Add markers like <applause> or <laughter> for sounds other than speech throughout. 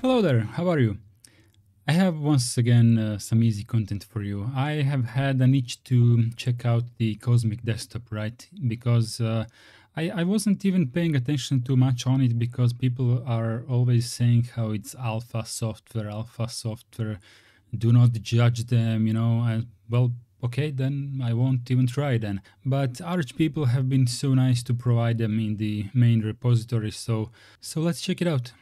Hello there, how are you? I have once again uh, some easy content for you. I have had an itch to check out the Cosmic desktop, right? Because uh, I, I wasn't even paying attention too much on it because people are always saying how it's alpha software, alpha software. Do not judge them, you know. And, well, okay, then I won't even try then. But Arch people have been so nice to provide them in the main repository, so so let's check it out.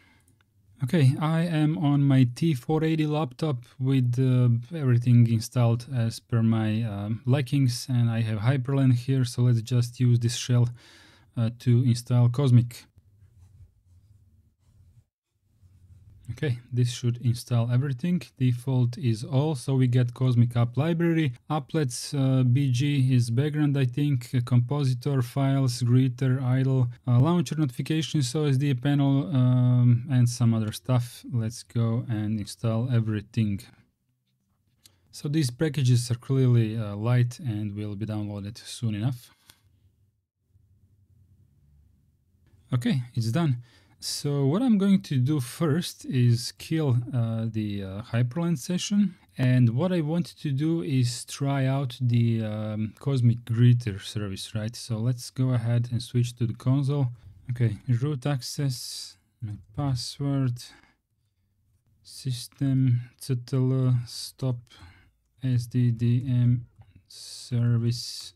Okay, I am on my T480 laptop with uh, everything installed as per my um, likings and I have Hyprland here, so let's just use this shell to install Cosmic. Okay, this should install everything. Default is all, so we get Cosmic App Library. Applets uh, BG is background, I think. compositor, files, greeter, idle, uh, launcher notifications, OSD panel, um, and some other stuff. Let's go and install everything. So these packages are clearly uh, light and will be downloaded soon enough. Okay, it's done. So what I'm going to do first is kill uh, the uh, Hyprland session. And what I want to do is try out the um, Cosmic Greeter service, right? So let's go ahead and switch to the console. Okay, root access, my password, system, ctl, stop, sddm service.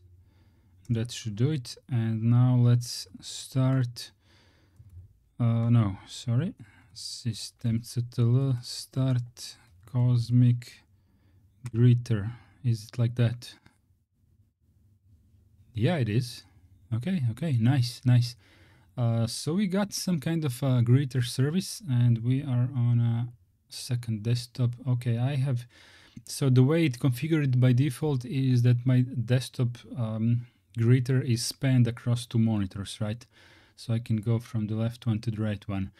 That should do it. And now let's start uh, no, sorry. Systemctl start cosmic greeter. Is it like that? Yeah, it is. Okay, okay, nice, nice. Uh, so we got some kind of a greeter service and we are on a second desktop. Okay, I have, so the way it configured by default is that my desktop um, greeter is spanned across two monitors, right? So I can go from the left one to the right one.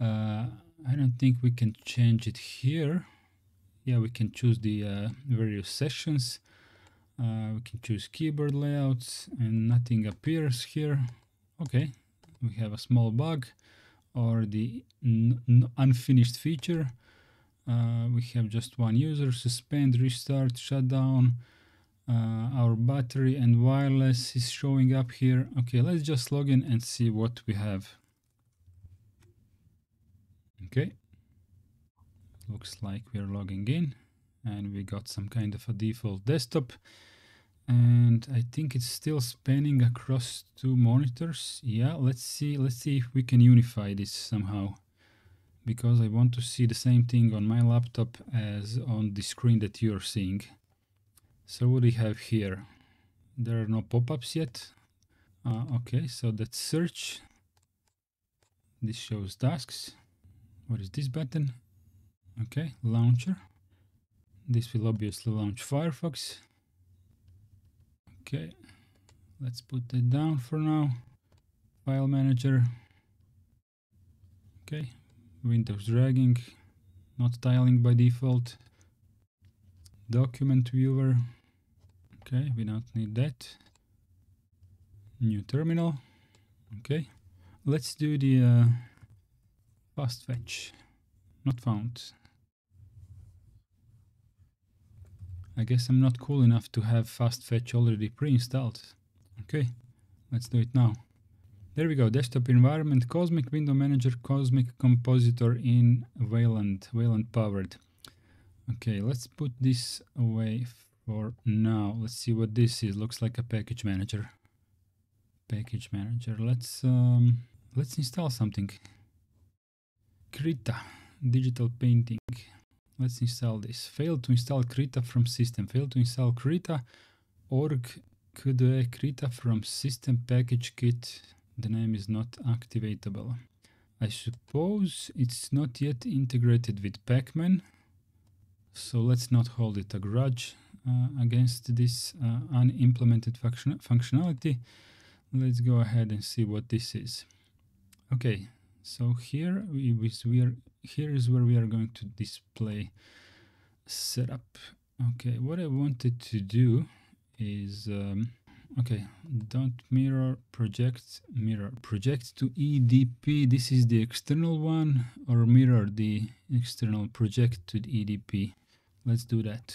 Uh, I don't think we can change it here. Yeah, we can choose the uh, various sessions. Uh, we can choose keyboard layouts and nothing appears here. Okay, we have a small bug or the unfinished feature. Uh, we have just one user, suspend, restart, shutdown, uh, our battery and wireless is showing up here. Okay, let's just log in and see what we have. Okay, looks like we're logging in and we got some kind of a default desktop and I think it's still spanning across two monitors. Yeah, let's see, let's see if we can unify this somehow because I want to see the same thing on my laptop as on the screen that you're seeing. So what do we have here? There are no pop-ups yet. Uh, okay, so that's search. This shows tasks. What is this button? Okay, launcher. This will obviously launch Firefox. Okay, let's put that down for now. File manager. Okay, Windows dragging, not tiling by default. Document viewer. Okay, we don't need that. New terminal. Okay, let's do the uh, fast fetch. Not found. I guess I'm not cool enough to have fast fetch already pre-installed. Okay, let's do it now. There we go, desktop environment, Cosmic Window Manager, Cosmic Compositor in Wayland, Wayland powered. Okay, let's put this away for now. Let's see what this is. Looks like a package manager. Package manager. Let's um, let's install something. Krita digital painting. Let's install this. Failed to install Krita from system. Failed to install Krita org kde Krita from system PackageKit. The name is not activatable. I suppose it's not yet integrated with Pacman. So let's not hold it a grudge. Uh, against this uh, unimplemented function functionality. Let's go ahead and see what this is. Okay, so here we, we are here is where we are going to display setup. Okay, what I wanted to do is, um, okay, don't mirror project, mirror project to EDP. This is the external one or mirror the external project to the EDP. Let's do that.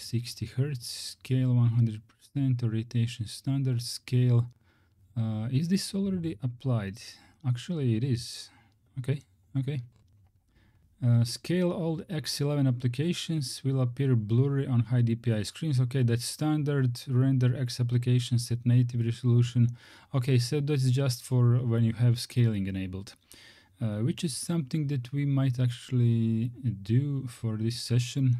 60 Hertz, scale 100%, orientation standard, scale. Uh, is this already applied? Actually, it is. Okay, okay. Uh, scale all the X11 applications will appear blurry on high DPI screens. Okay, that's standard. Render X applications at native resolution. Okay, so that's just for when you have scaling enabled, uh, which is something that we might actually do for this session.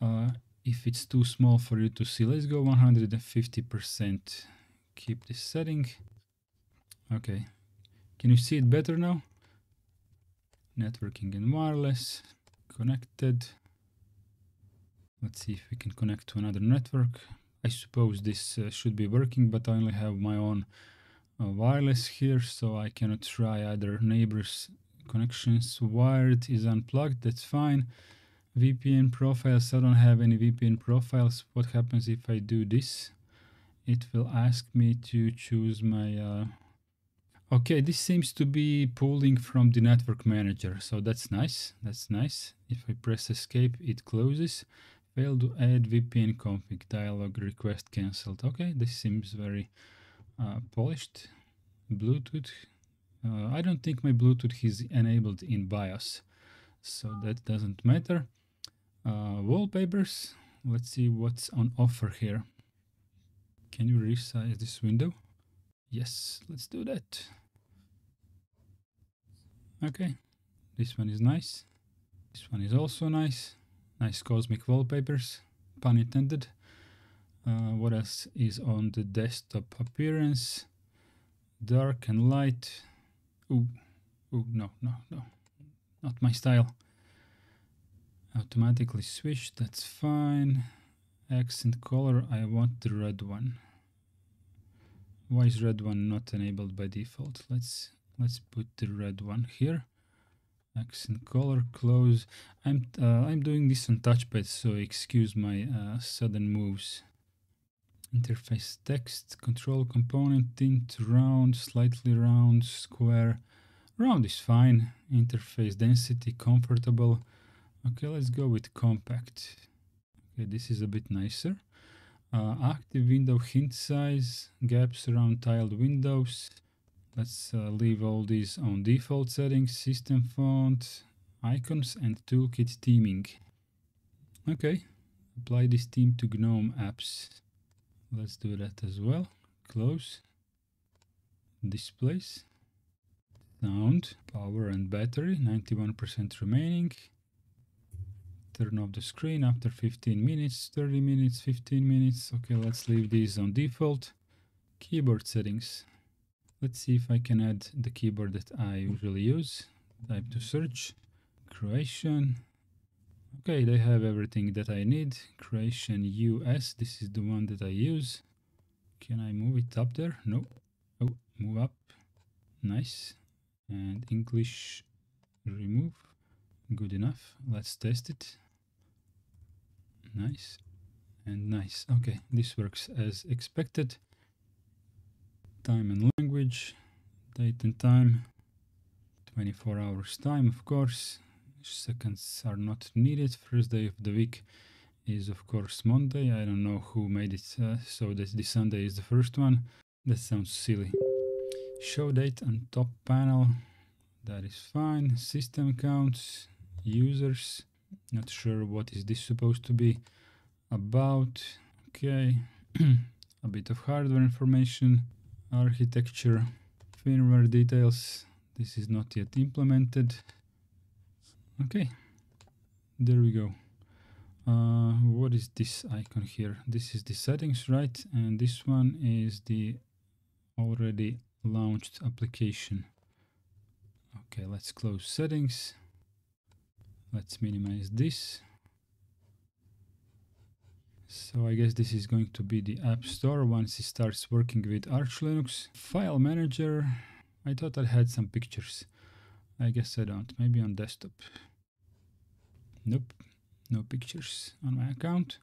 Uh, if it's too small for you to see, let's go 150%. Keep this setting. Okay, can you see it better now? networking and wireless connected let's see if we can connect to another network I suppose this uh, should be working but I only have my own uh, wireless here so I cannot try either neighbors connections wired is unplugged that's fine VPN profiles I don't have any VPN profiles what happens if I do this it will ask me to choose my uh, Okay, this seems to be pulling from the network manager, so that's nice. That's nice. If I press escape, it closes. Failed to add VPN config dialog request cancelled. Okay, this seems very uh, polished. Bluetooth. Uh, I don't think my Bluetooth is enabled in BIOS, so that doesn't matter. Uh, wallpapers. Let's see what's on offer here. Can you resize this window? Yes, let's do that. Okay, this one is nice. This one is also nice. Nice cosmic wallpapers, pun intended. Uh, what else is on the desktop appearance? Dark and light. Ooh, ooh, no, no, no, not my style. Automatically switch, that's fine. Accent color, I want the red one. Why is red one not enabled by default? Let's let's put the red one here accent color close i'm uh, i'm doing this on touchpad so excuse my uh, sudden moves interface text control component tint round slightly round square round is fine interface density comfortable okay let's go with compact okay this is a bit nicer uh, active window hint size gaps around tiled windows Let's uh, leave all these on default settings, system font, icons and toolkit theming. Okay, apply this theme to GNOME apps. Let's do that as well. Close. Displays. Sound, power and battery, 91% remaining. Turn off the screen after 15 minutes, 30 minutes, 15 minutes. Okay, let's leave these on default. Keyboard settings. Let's see if I can add the keyboard that I usually use. Type to search, Croatian. Okay, they have everything that I need. Croatian US, this is the one that I use. Can I move it up there? No. Oh, move up. Nice. And English remove. Good enough. Let's test it. Nice. And nice. Okay, this works as expected time and language, date and time, 24 hours time, of course. Seconds are not needed. First day of the week is, of course, Monday. I don't know who made it uh, so that the Sunday is the first one. That sounds silly. Show date on top panel. That is fine. System counts users. Not sure what is this supposed to be about. Okay. <clears throat> A bit of hardware information architecture firmware details. This is not yet implemented. Okay. There we go. Uh, what is this icon here? This is the settings right? And this one is the already launched application. Okay let's close settings let's minimize this so I guess this is going to be the App Store once it starts working with Arch Linux. File Manager, I thought I had some pictures. I guess I don't. Maybe on desktop. Nope. No pictures on my account.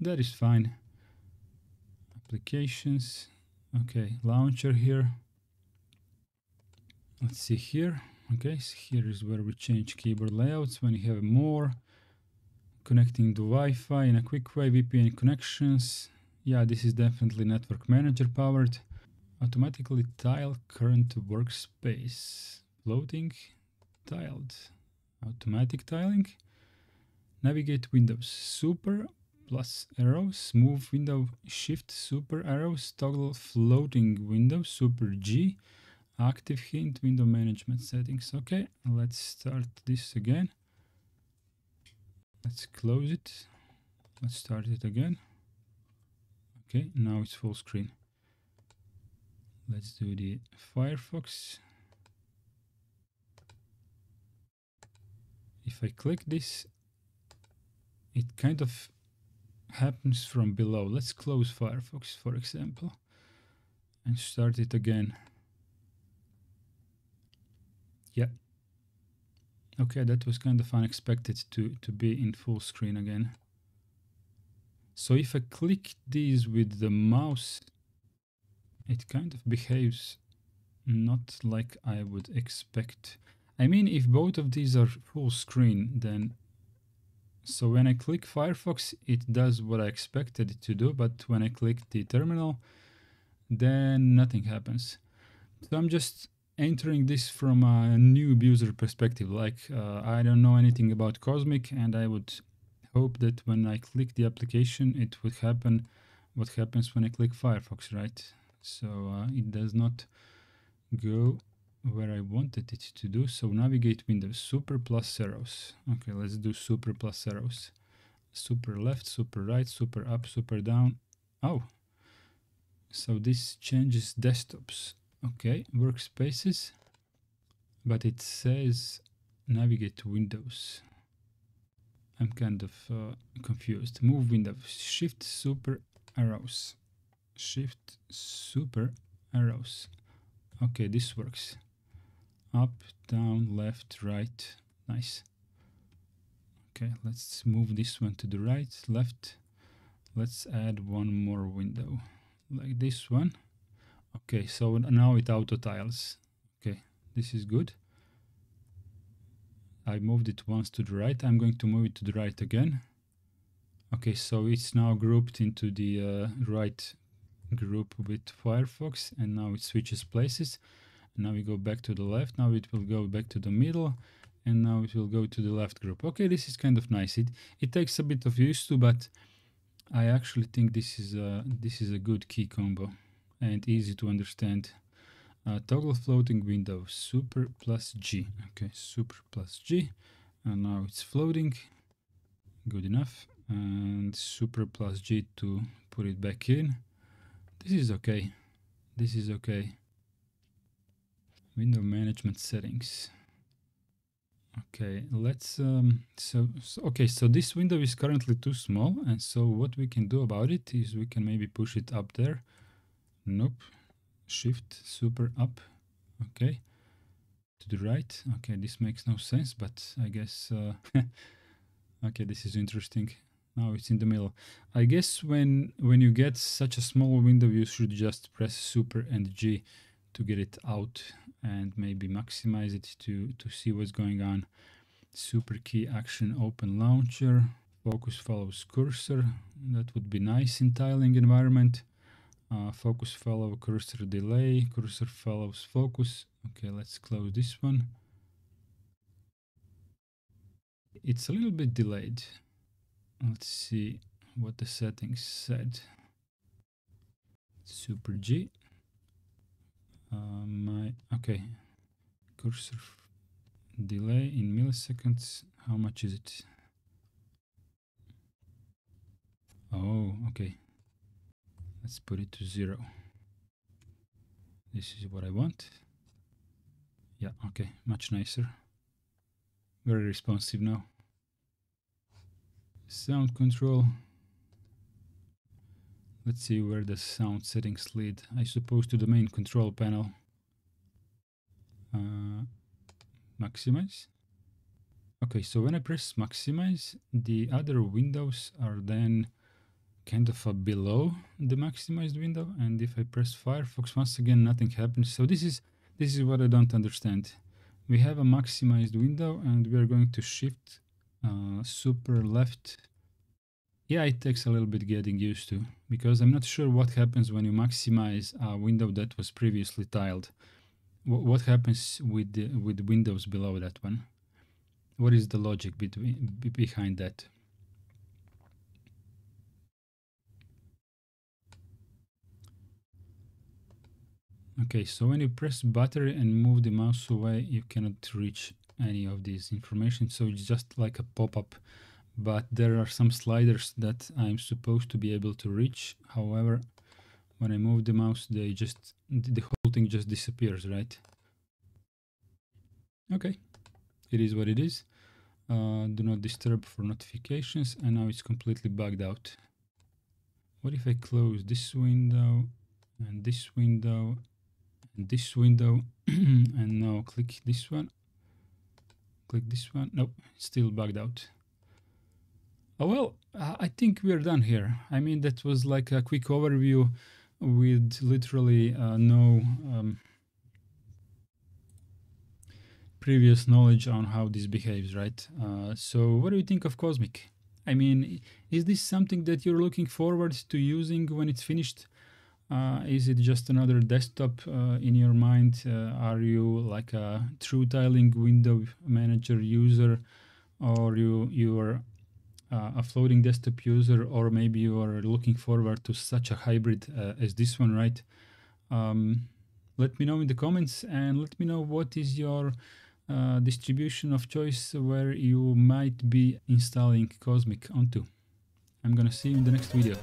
That is fine. Applications. Okay, launcher here. Let's see here. Okay, so here is where we change keyboard layouts when you have more. Connecting to Wi-Fi in a quick way, VPN connections. Yeah, this is definitely network manager powered. Automatically tile current workspace. loading tiled. Automatic tiling. Navigate windows. Super plus arrows. Move window shift super arrows. Toggle floating window super G. Active hint window management settings. Okay, let's start this again. Let's close it. Let's start it again. Okay, now it's full screen. Let's do the Firefox. If I click this, it kind of happens from below. Let's close Firefox, for example, and start it again. Yeah. Okay, that was kind of unexpected to, to be in full screen again. So if I click these with the mouse, it kind of behaves not like I would expect. I mean, if both of these are full screen, then so when I click Firefox, it does what I expected it to do, but when I click the terminal, then nothing happens. So I'm just entering this from a new user perspective, like uh, I don't know anything about Cosmic and I would hope that when I click the application, it would happen what happens when I click Firefox, right? So uh, it does not go where I wanted it to do. So navigate windows, super plus arrows. Okay, let's do super plus arrows. Super left, super right, super up, super down. Oh, so this changes desktops. Okay, workspaces, but it says navigate to windows. I'm kind of uh, confused. Move windows, shift super arrows. Shift super arrows. Okay this works. Up down left right. Nice. Okay let's move this one to the right left. Let's add one more window. Like this one okay so now it auto tiles okay this is good I moved it once to the right I'm going to move it to the right again okay so it's now grouped into the uh, right group with Firefox and now it switches places. Now we go back to the left, now it will go back to the middle and now it will go to the left group. Okay, this is kind of nice. It, it takes a bit of use to, but I actually think this is a, this is a good key combo and easy to understand. Uh, toggle floating window, super plus G. Okay, super plus G. And now it's floating. Good enough. And super plus G to put it back in. This is okay. This is okay. Window management settings. Okay, let's, um, so, so, okay, so this window is currently too small. And so what we can do about it is we can maybe push it up there. Nope. Shift super up. Okay. To the right. Okay, this makes no sense, but I guess, uh, <laughs> okay, this is interesting. Now it's in the middle. I guess when when you get such a small window, you should just press Super and G to get it out and maybe maximize it to, to see what's going on. Super key action open launcher. Focus follows cursor. That would be nice in tiling environment. Uh, focus follow cursor delay. Cursor follows focus. Okay, let's close this one. It's a little bit delayed let's see what the settings said super g uh, my okay cursor delay in milliseconds how much is it oh okay let's put it to zero. This is what I want. Yeah okay much nicer. Very responsive now. Sound control. Let's see where the sound settings lead. I suppose to the main control panel. Uh, maximize. Okay, so when I press maximize, the other windows are then kind of below the maximized window. And if I press Firefox, once again, nothing happens. So this is this is what I don't understand. We have a maximized window and we are going to shift uh, super left. Yeah, it takes a little bit getting used to because I'm not sure what happens when you maximize a window that was previously tiled. W what happens with the, with windows below that one? What is the logic between, behind that? Okay, so when you press battery and move the mouse away, you cannot reach any of this information. So it's just like a pop-up, but there are some sliders that I'm supposed to be able to reach. However, when I move the mouse, they just, the whole thing just disappears, right? Okay, it is what it is. Uh, do not disturb for notifications and now it's completely bugged out. What if I close this window and this window this window <clears throat> and now click this one. Click this one. Nope still bugged out. Oh well i think we're done here. I mean that was like a quick overview with literally uh, no um, previous knowledge on how this behaves right? Uh, so what do you think of cosmic? I mean is this something that you're looking forward to using when it's finished uh, is it just another desktop uh, in your mind? Uh, are you like a true tiling window manager user, or you you are uh, a floating desktop user, or maybe you are looking forward to such a hybrid uh, as this one, right? Um, let me know in the comments and let me know what is your uh, distribution of choice where you might be installing Cosmic onto. I'm gonna see you in the next video.